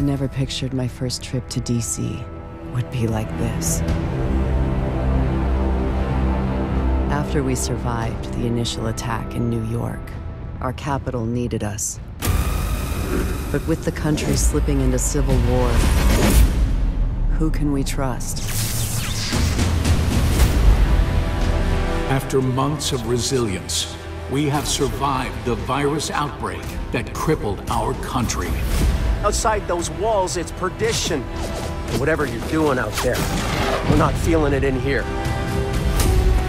never pictured my first trip to DC would be like this. After we survived the initial attack in New York, our capital needed us. But with the country slipping into civil war, who can we trust? After months of resilience, we have survived the virus outbreak that crippled our country. Outside those walls, it's perdition. And whatever you're doing out there, we're not feeling it in here.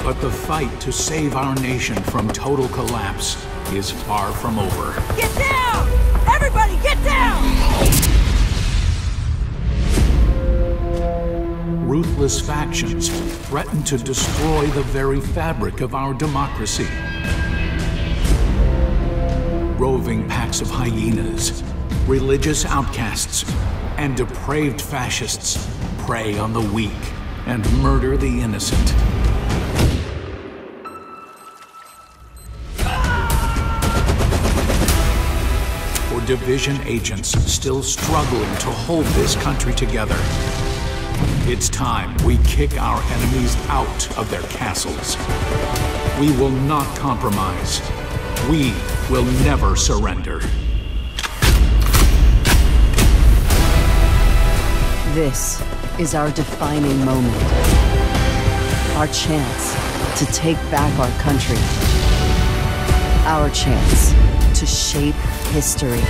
But the fight to save our nation from total collapse is far from over. Get down! Everybody, get down! Ruthless factions threaten to destroy the very fabric of our democracy. Roving packs of hyenas, religious outcasts, and depraved fascists prey on the weak and murder the innocent. For division agents still struggling to hold this country together. It's time we kick our enemies out of their castles. We will not compromise. We will never surrender. This is our defining moment. Our chance to take back our country. Our chance to shape history.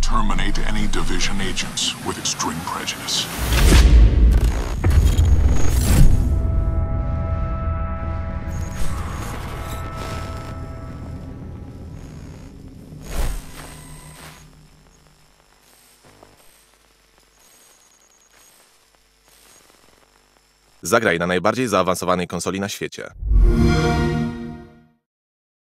Terminate any division agents with extreme prejudice. Zagraj na najbardziej zaawansowanej konsoli na świecie.